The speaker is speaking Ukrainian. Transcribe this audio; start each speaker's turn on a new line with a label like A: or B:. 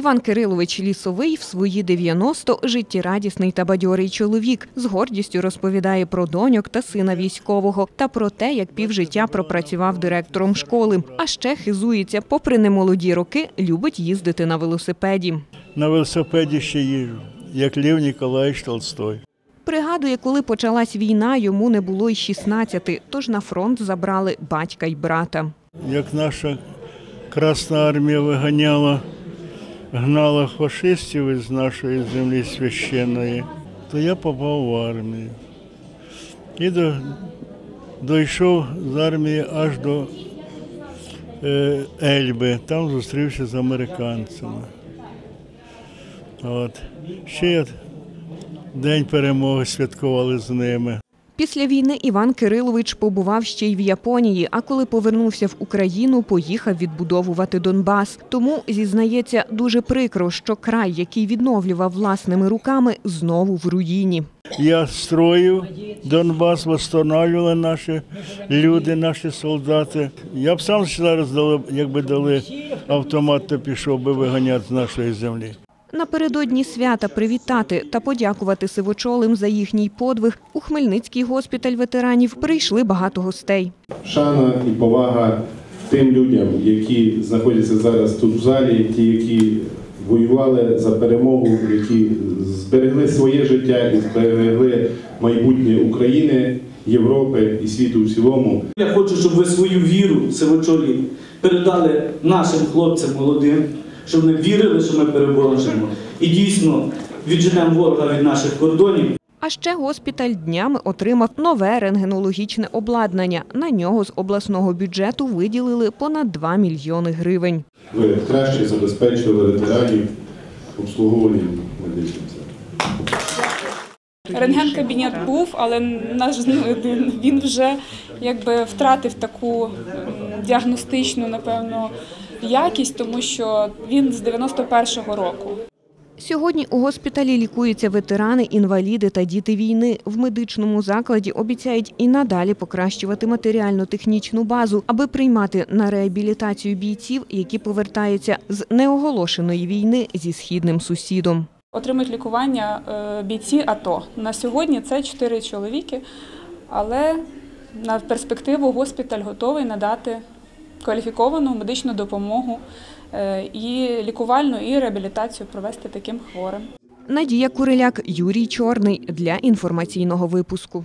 A: Іван Кирилович Лісовий в свої 90 життєрадісний та бадьорий чоловік. З гордістю розповідає про доньок та сина військового та про те, як півжиття пропрацював директором школи. А ще хизується, попри немолоді роки, любить їздити на велосипеді.
B: На велосипеді ще їжджу, як Лев Ніколаївич Толстой.
A: Пригадує, коли почалась війна, йому не було й 16, тож на фронт забрали батька й брата.
B: Як наша Красна армія виганяла, гнала фашистів із нашої землі священної, то я попав в армію. І до, дійшов з армії аж до е, Ельби. Там зустрівся з американцями. От. Ще День перемоги святкували з ними.
A: Після війни Іван Кирилович побував ще й в Японії, а коли повернувся в Україну, поїхав відбудовувати Донбас. Тому зізнається дуже прикро, що край, який відновлював власними руками, знову в руїні.
B: Я строїв Донбас, восстанавливали наші люди, наші солдати. Я б сам зараз дали, якби дали автомат, то пішов би виганяти з нашої землі.
A: Напередодні свята привітати та подякувати сивочолим за їхній подвиг у Хмельницький госпіталь ветеранів прийшли багато гостей.
C: шана і повага тим людям, які знаходяться зараз тут в залі, ті, які воювали за перемогу, які зберегли своє життя і зберегли майбутнє України, Європи і світу в цілому.
D: Я хочу, щоб ви свою віру сивочолі передали нашим хлопцям молодим, щоб вони вірили, що ми переможемо. І дійсно відженемо ворога від наших кордонів.
A: А ще госпіталь днями отримав нове рентгенологічне обладнання. На нього з обласного бюджету виділили понад 2 мільйони гривень.
C: Ви краще забезпечили ветеранів обслуговуванням медичним.
E: Рентген-кабінет був, але наш ну, він вже якби втратив таку діагностичну, напевно, якість, тому що він з 91-го року.
A: Сьогодні у госпіталі лікуються ветерани, інваліди та діти війни. В медичному закладі обіцяють і надалі покращувати матеріально-технічну базу, аби приймати на реабілітацію бійців, які повертаються з неоголошеної війни зі східним сусідом.
E: Отримують лікування е, бійці АТО. На сьогодні це чотири чоловіки, але на перспективу госпіталь готовий надати кваліфіковану медичну допомогу е, і лікувальну і реабілітацію провести таким хворим.
A: Надія Куриляк, Юрій Чорний для інформаційного випуску.